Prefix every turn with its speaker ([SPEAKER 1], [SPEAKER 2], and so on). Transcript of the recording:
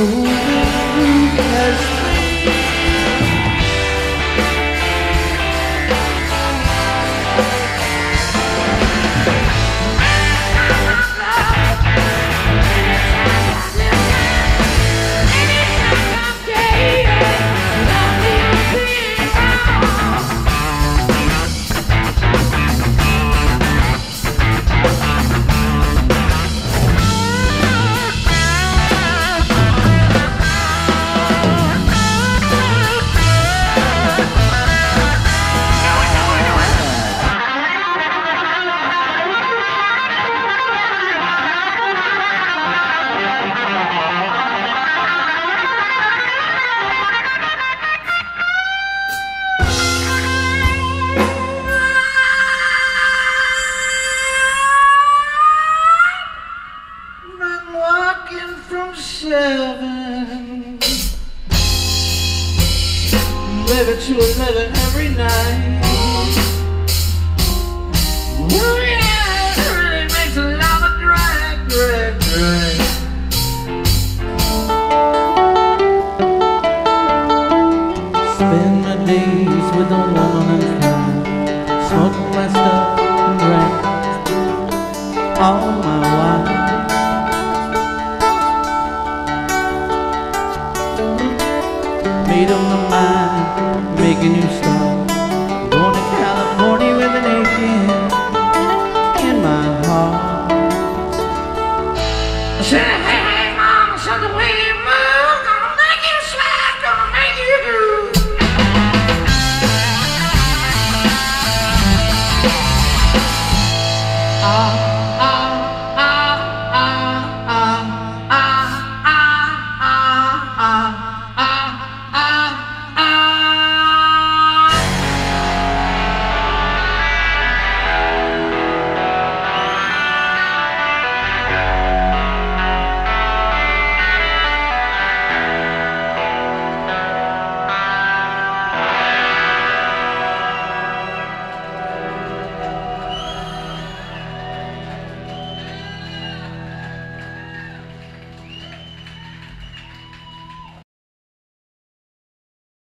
[SPEAKER 1] Oh. I'm walking from seven. Eleven to eleven every night. Ooh, yeah, it really makes a lot of drag, drag, drag. Spend my days with my stuff and made of my mind, make a new start. I'm going to California with an aching in my heart. I said, hey, hey, mama, son, the way you move, gonna make you sweat, gonna make you do. Ah.